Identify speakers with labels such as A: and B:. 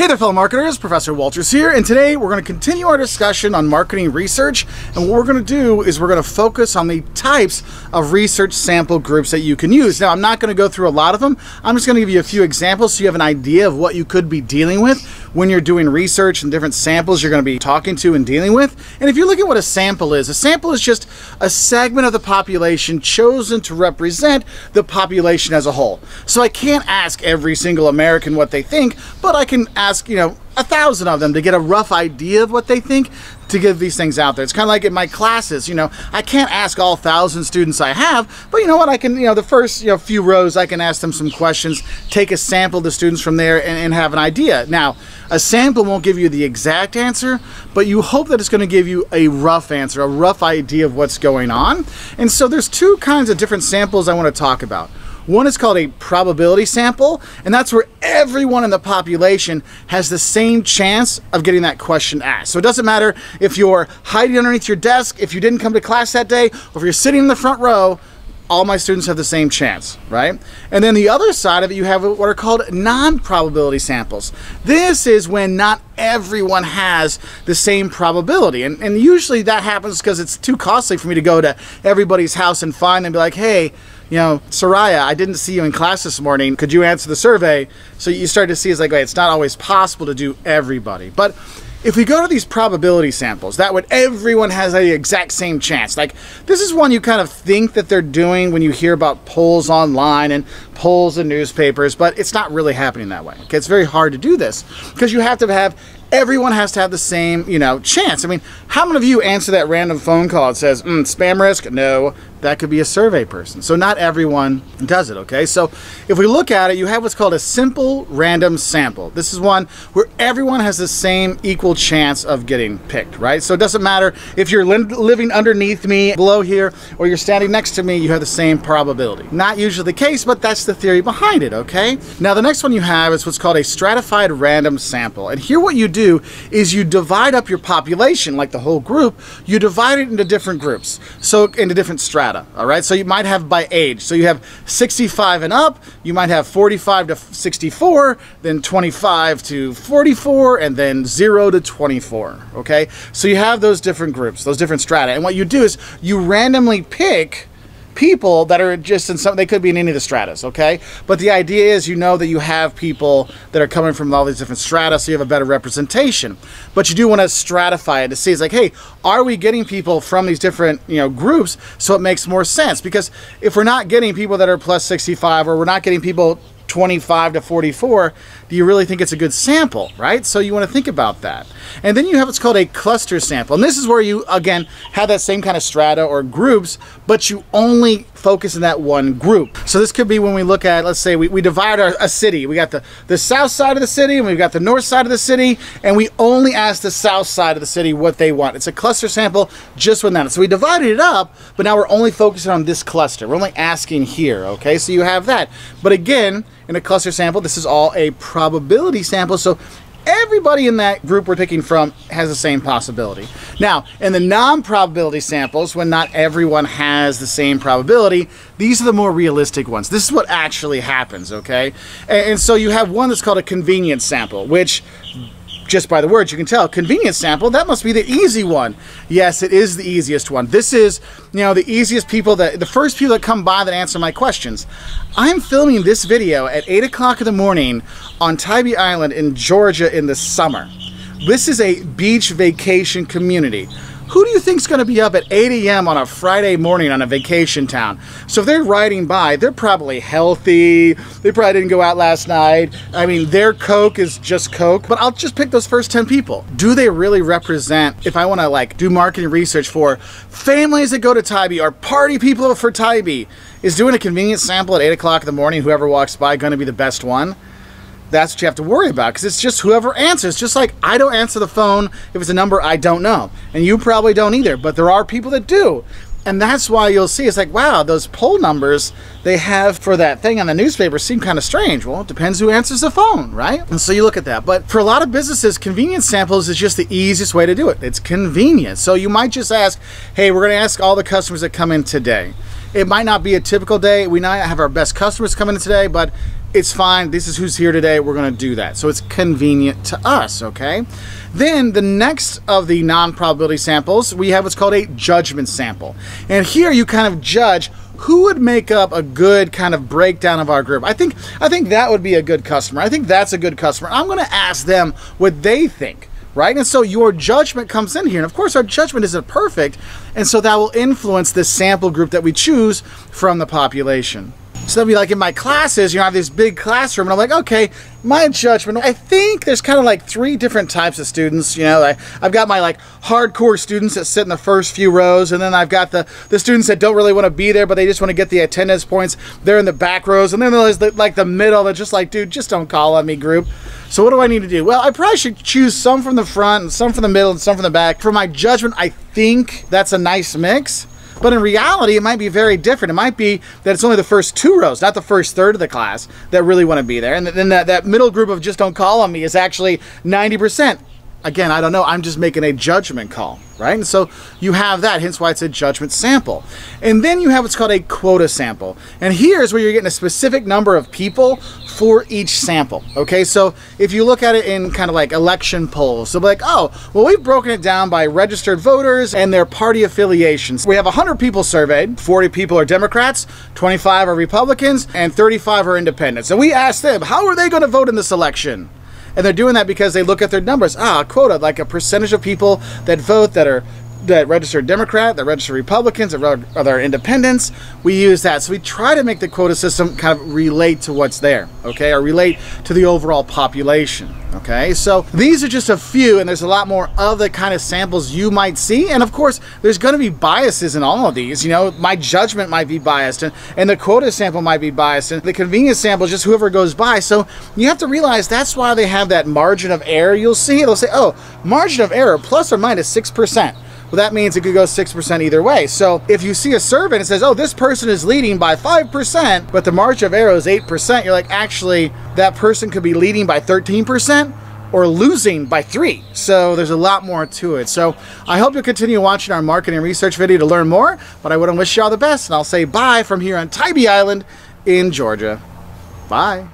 A: Hey there, fellow marketers. Professor Wolters here, and today we're going to continue our discussion on marketing research. And what we're going to do is we're going to focus on the types of research sample groups that you can use. Now, I'm not going to go through a lot of them. I'm just going to give you a few examples so you have an idea of what you could be dealing with when you're doing research and different samples you're going to be talking to and dealing with. And if you look at what a sample is, a sample is just a segment of the population chosen to represent the population as a whole. So I can't ask every single American what they think, but I can ask ask, you know, a thousand of them to get a rough idea of what they think to give these things out there. It's kind of like in my classes, you know, I can't ask all thousand students I have, but you know what, I can, you know, the first, you know, few rows, I can ask them some questions, take a sample of the students from there and, and have an idea. Now, a sample won't give you the exact answer, but you hope that it's going to give you a rough answer, a rough idea of what's going on. And so there's two kinds of different samples I want to talk about. One is called a probability sample, and that's where everyone in the population has the same chance of getting that question asked. So it doesn't matter if you're hiding underneath your desk, if you didn't come to class that day, or if you're sitting in the front row, all my students have the same chance, right? And then the other side of it, you have what are called non-probability samples. This is when not everyone has the same probability. And, and usually that happens because it's too costly for me to go to everybody's house and find them and be like, hey, you know, Soraya, I didn't see you in class this morning. Could you answer the survey? So you start to see it's like, wait, it's not always possible to do everybody. But if we go to these probability samples, that would everyone has the exact same chance. Like this is one you kind of think that they're doing when you hear about polls online and polls in newspapers, but it's not really happening that way. Okay, it's very hard to do this because you have to have everyone has to have the same, you know, chance. I mean, how many of you answer that random phone call that says, mm, spam risk? No, that could be a survey person. So not everyone does it, okay? So if we look at it, you have what's called a simple random sample. This is one where everyone has the same equal chance of getting picked, right? So it doesn't matter if you're li living underneath me, below here, or you're standing next to me, you have the same probability. Not usually the case, but that's the theory behind it, okay? Now the next one you have is what's called a stratified random sample. And here what you do is you divide up your population, like the whole group, you divide it into different groups. So into different strata strata. All right, so you might have by age. So you have 65 and up, you might have 45 to 64, then 25 to 44, and then 0 to 24. Okay, so you have those different groups, those different strata. And what you do is you randomly pick people that are just in some they could be in any of the stratas okay? But the idea is you know that you have people that are coming from all these different strata so you have a better representation. But you do want to stratify it to see it's like hey are we getting people from these different you know groups? So it makes more sense because if we're not getting people that are plus 65 or we're not getting people 25 to 44, do you really think it's a good sample, right? So you want to think about that. And then you have what's called a cluster sample. And this is where you, again, have that same kind of strata or groups, but you only focus in that one group. So this could be when we look at, let's say we, we divide our, a city. We got the, the south side of the city and we've got the north side of the city, and we only ask the south side of the city what they want. It's a cluster sample just with that. So we divided it up, but now we're only focusing on this cluster. We're only asking here, okay? So you have that. But again, in a cluster sample, this is all a probability sample. So everybody in that group we're picking from has the same possibility. Now, in the non-probability samples, when not everyone has the same probability, these are the more realistic ones. This is what actually happens, okay? And, and so you have one that's called a convenience sample, which just by the words, you can tell. Convenience sample, that must be the easy one. Yes, it is the easiest one. This is, you know, the easiest people that, the first people that come by that answer my questions. I'm filming this video at 8 o'clock in the morning on Tybee Island in Georgia in the summer. This is a beach vacation community who do you think is going to be up at 8 a.m. on a Friday morning on a vacation town? So if they're riding by, they're probably healthy. They probably didn't go out last night. I mean, their Coke is just Coke. But I'll just pick those first 10 people. Do they really represent, if I want to like do marketing research for families that go to Tybee or party people for Tybee, is doing a convenience sample at 8 o'clock in the morning, whoever walks by, going to be the best one? That's what you have to worry about because it's just whoever answers. Just like I don't answer the phone if it's a number I don't know, and you probably don't either. But there are people that do, and that's why you'll see it's like wow, those poll numbers they have for that thing on the newspaper seem kind of strange. Well, it depends who answers the phone, right? And so you look at that. But for a lot of businesses, convenience samples is just the easiest way to do it. It's convenient. So you might just ask, hey, we're going to ask all the customers that come in today. It might not be a typical day. We might have our best customers coming in today, but it's fine. This is who's here today. We're going to do that. So it's convenient to us, okay? Then the next of the non-probability samples, we have what's called a judgment sample. And here you kind of judge who would make up a good kind of breakdown of our group. I think I think that would be a good customer. I think that's a good customer. I'm going to ask them what they think right? And so your judgment comes in here. And of course, our judgment isn't perfect. And so that will influence this sample group that we choose from the population. So that'd be like in my classes, you know, I have this big classroom, and I'm like, okay, my judgment. I think there's kind of like three different types of students. You know, I, I've got my like hardcore students that sit in the first few rows, and then I've got the the students that don't really want to be there, but they just want to get the attendance points. They're in the back rows, and then there's the, like the middle that just like, dude, just don't call on me group. So what do I need to do? Well, I probably should choose some from the front, and some from the middle, and some from the back. For my judgment, I think that's a nice mix. But in reality, it might be very different. It might be that it's only the first two rows, not the first third of the class, that really want to be there. And then that, that middle group of just don't call on me is actually 90% again, I don't know. I'm just making a judgment call, right? And so you have that, hence why it's a judgment sample. And then you have what's called a quota sample. And here's where you're getting a specific number of people for each sample, okay? So if you look at it in kind of like election polls, so like, oh, well, we've broken it down by registered voters and their party affiliations. We have 100 people surveyed, 40 people are Democrats, 25 are Republicans, and 35 are independents. And we asked them, how are they going to vote in this election? And they're doing that because they look at their numbers. Ah, quota, like a percentage of people that vote that are that registered Democrat, that registered Republicans, that are independents. We use that. So we try to make the quota system kind of relate to what's there, okay, or relate to the overall population, okay? So these are just a few, and there's a lot more other kind of samples you might see. And of course, there's going to be biases in all of these. You know, my judgment might be biased, and, and the quota sample might be biased, and the convenience sample is just whoever goes by. So you have to realize that's why they have that margin of error. You'll see, they'll say, oh, margin of error plus or minus 6%. Well, that means it could go 6% either way. So if you see a survey and it says, oh, this person is leading by 5%, but the march of error is 8%, you're like, actually, that person could be leading by 13% or losing by three. So there's a lot more to it. So I hope you'll continue watching our marketing research video to learn more, but I want to wish you all the best, and I'll say bye from here on Tybee Island in Georgia. Bye.